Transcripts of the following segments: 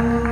Amen.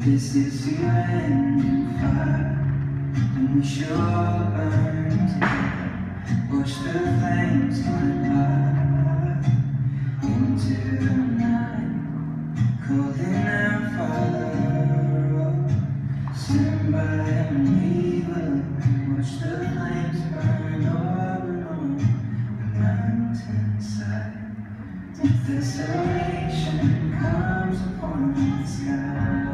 This is the end fire, and we shall burn together. Watch the flames climb high into the night, calling out Father, oh, stand by and we will watch the flames burn over on the mountainside. Desolation comes upon the sky.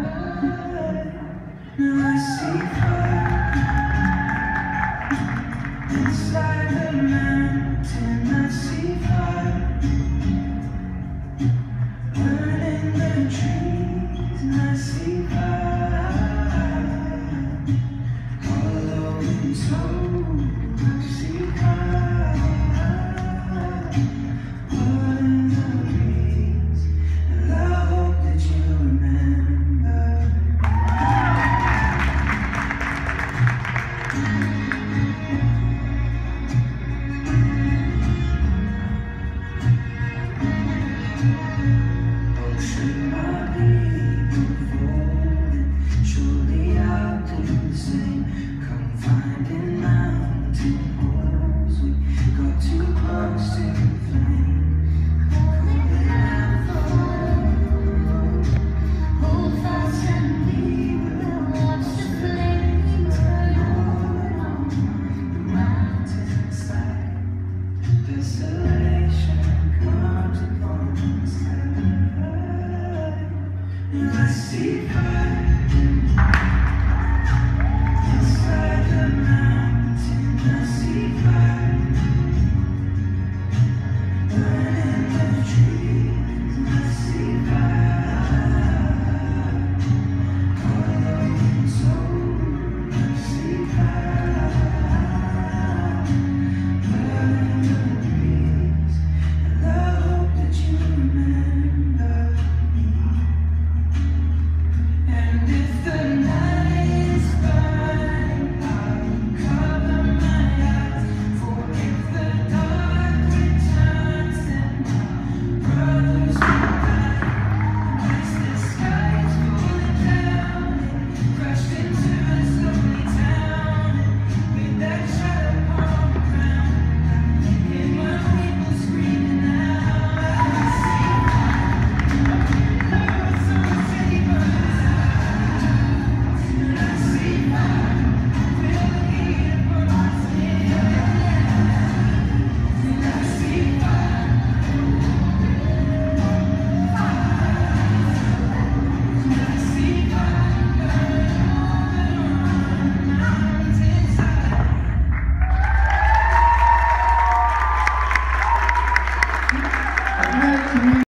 I see fire.